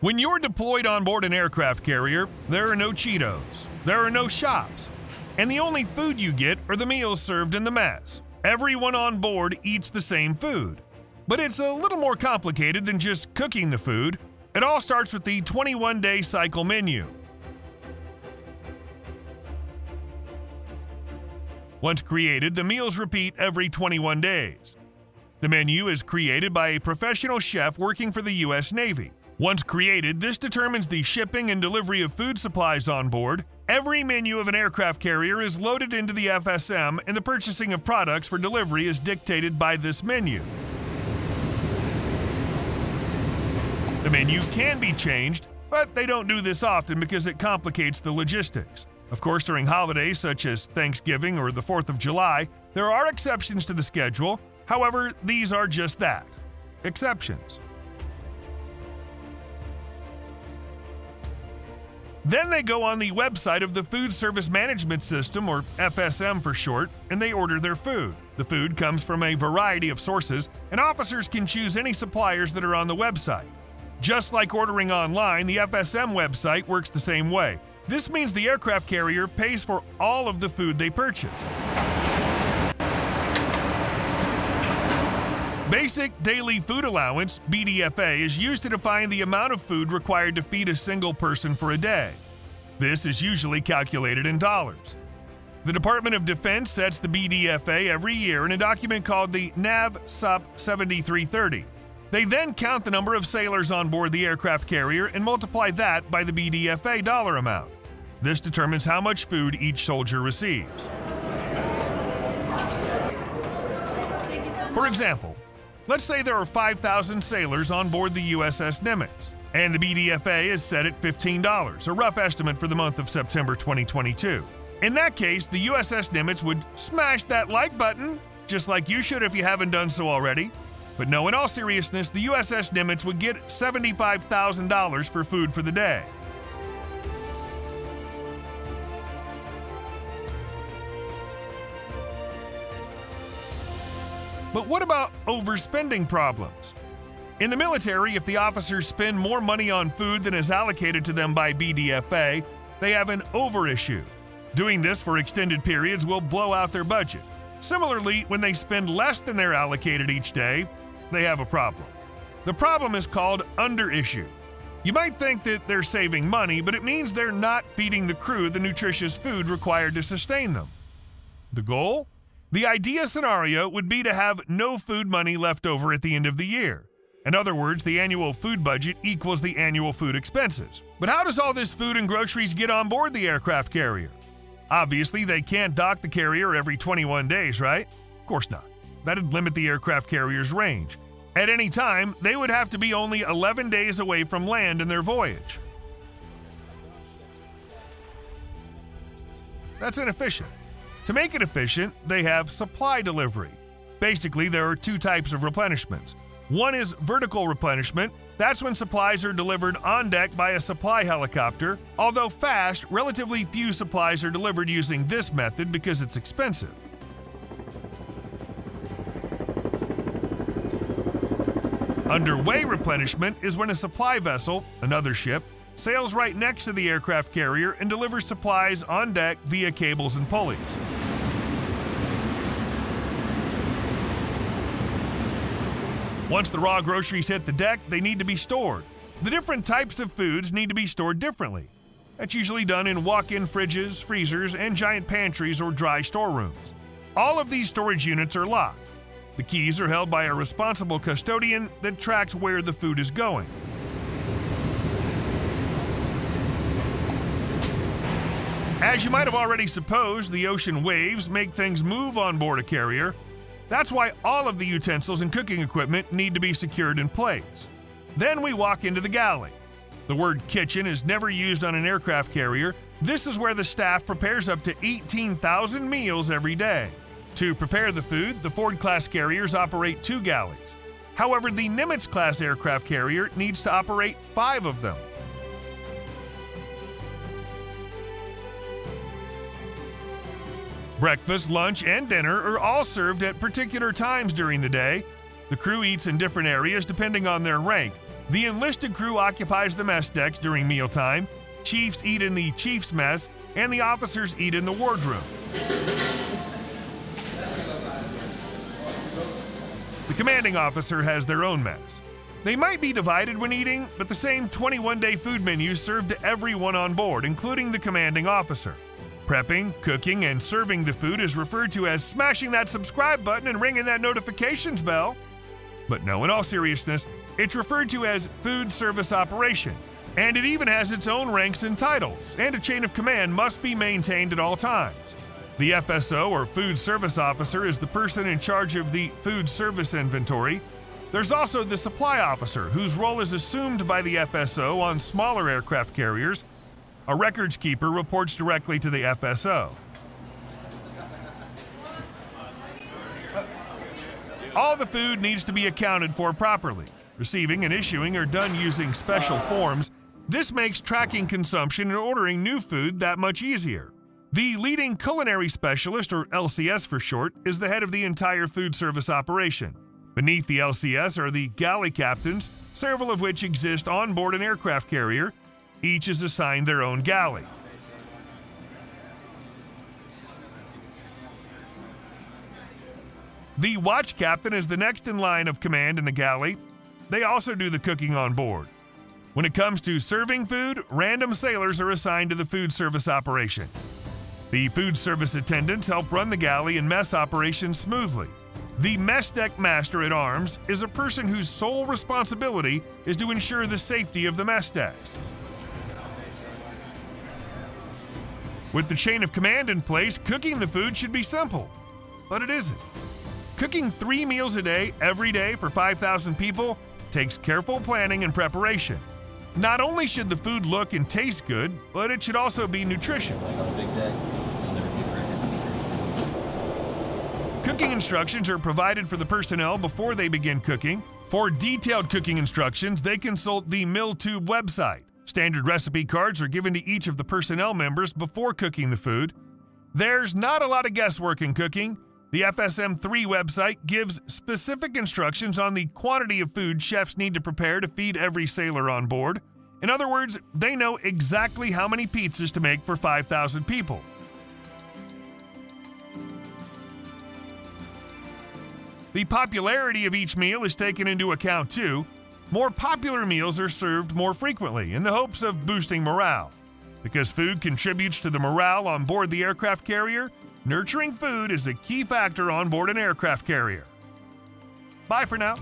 When you're deployed on board an aircraft carrier, there are no Cheetos, there are no shops, and the only food you get are the meals served in the mess. Everyone on board eats the same food. But it's a little more complicated than just cooking the food. It all starts with the 21 day cycle menu. Once created, the meals repeat every 21 days. The menu is created by a professional chef working for the U.S. Navy. Once created, this determines the shipping and delivery of food supplies on board. Every menu of an aircraft carrier is loaded into the FSM, and the purchasing of products for delivery is dictated by this menu. The menu can be changed, but they don't do this often because it complicates the logistics. Of course, during holidays such as Thanksgiving or the 4th of July, there are exceptions to the schedule. However, these are just that exceptions. Then they go on the website of the Food Service Management System, or FSM for short, and they order their food. The food comes from a variety of sources, and officers can choose any suppliers that are on the website. Just like ordering online, the FSM website works the same way. This means the aircraft carrier pays for all of the food they purchase. Basic Daily Food Allowance, BDFA, is used to define the amount of food required to feed a single person for a day. This is usually calculated in dollars. The Department of Defense sets the BDFA every year in a document called the NAV SUP 7330. They then count the number of sailors on board the aircraft carrier and multiply that by the BDFA dollar amount. This determines how much food each soldier receives. For example, let's say there are 5,000 sailors on board the USS Nimitz, and the BDFA is set at $15, a rough estimate for the month of September 2022. In that case, the USS Nimitz would smash that like button, just like you should if you haven't done so already. But no, in all seriousness, the USS Nimitz would get $75,000 for food for the day. But what about overspending problems? In the military, if the officers spend more money on food than is allocated to them by BDFA, they have an over issue. Doing this for extended periods will blow out their budget. Similarly, when they spend less than they're allocated each day, they have a problem. The problem is called under issue. You might think that they're saving money, but it means they're not feeding the crew the nutritious food required to sustain them. The goal? The idea scenario would be to have no food money left over at the end of the year. In other words, the annual food budget equals the annual food expenses. But how does all this food and groceries get on board the aircraft carrier? Obviously, they can't dock the carrier every 21 days, right? Of course not. That'd limit the aircraft carrier's range. At any time, they would have to be only 11 days away from land in their voyage. That's inefficient. To make it efficient, they have supply delivery. Basically, there are two types of replenishments. One is vertical replenishment. That's when supplies are delivered on deck by a supply helicopter. Although fast, relatively few supplies are delivered using this method because it's expensive. Underway replenishment is when a supply vessel, another ship, sails right next to the aircraft carrier and delivers supplies on deck via cables and pulleys. Once the raw groceries hit the deck, they need to be stored. The different types of foods need to be stored differently. That's usually done in walk in fridges, freezers, and giant pantries or dry storerooms. All of these storage units are locked. The keys are held by a responsible custodian that tracks where the food is going. As you might have already supposed, the ocean waves make things move on board a carrier. That's why all of the utensils and cooking equipment need to be secured in place. Then we walk into the galley. The word kitchen is never used on an aircraft carrier. This is where the staff prepares up to 18,000 meals every day. To prepare the food, the Ford class carriers operate two galleys. However, the Nimitz class aircraft carrier needs to operate five of them. Breakfast, lunch, and dinner are all served at particular times during the day. The crew eats in different areas depending on their rank. The enlisted crew occupies the mess decks during mealtime, chiefs eat in the chief's mess, and the officers eat in the wardroom. The commanding officer has their own mess. They might be divided when eating, but the same 21 day food menu served to everyone on board, including the commanding officer. Prepping, cooking, and serving the food is referred to as smashing that subscribe button and ringing that notifications bell. But no, in all seriousness, it's referred to as food service operation, and it even has its own ranks and titles, and a chain of command must be maintained at all times. The FSO, or Food Service Officer, is the person in charge of the food service inventory. There's also the Supply Officer, whose role is assumed by the FSO on smaller aircraft carriers a records keeper reports directly to the FSO. All the food needs to be accounted for properly. Receiving and issuing are done using special forms. This makes tracking consumption and ordering new food that much easier. The leading culinary specialist, or LCS for short, is the head of the entire food service operation. Beneath the LCS are the galley captains, several of which exist on board an aircraft carrier, each is assigned their own galley. The watch captain is the next in line of command in the galley. They also do the cooking on board. When it comes to serving food, random sailors are assigned to the food service operation. The food service attendants help run the galley and mess operations smoothly. The mess deck master at arms is a person whose sole responsibility is to ensure the safety of the mess decks. With the chain of command in place, cooking the food should be simple. But it isn't. Cooking three meals a day, every day for 5,000 people takes careful planning and preparation. Not only should the food look and taste good, but it should also be nutritious. Cooking instructions are provided for the personnel before they begin cooking. For detailed cooking instructions, they consult the MillTube website. Standard recipe cards are given to each of the personnel members before cooking the food. There's not a lot of guesswork in cooking. The FSM 3 website gives specific instructions on the quantity of food chefs need to prepare to feed every sailor on board. In other words, they know exactly how many pizzas to make for 5,000 people. The popularity of each meal is taken into account too. More popular meals are served more frequently in the hopes of boosting morale. Because food contributes to the morale on board the aircraft carrier, nurturing food is a key factor on board an aircraft carrier. Bye for now.